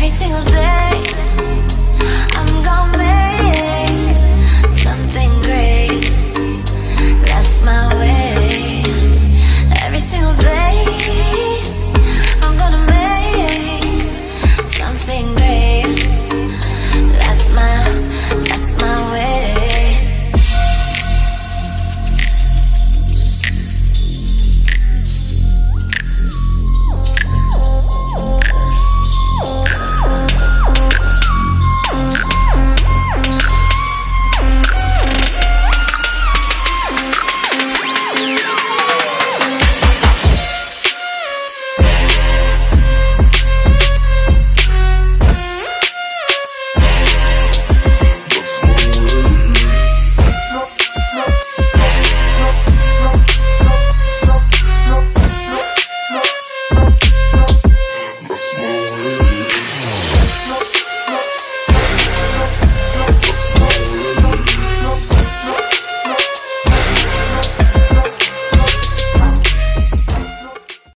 every single day. Christmas.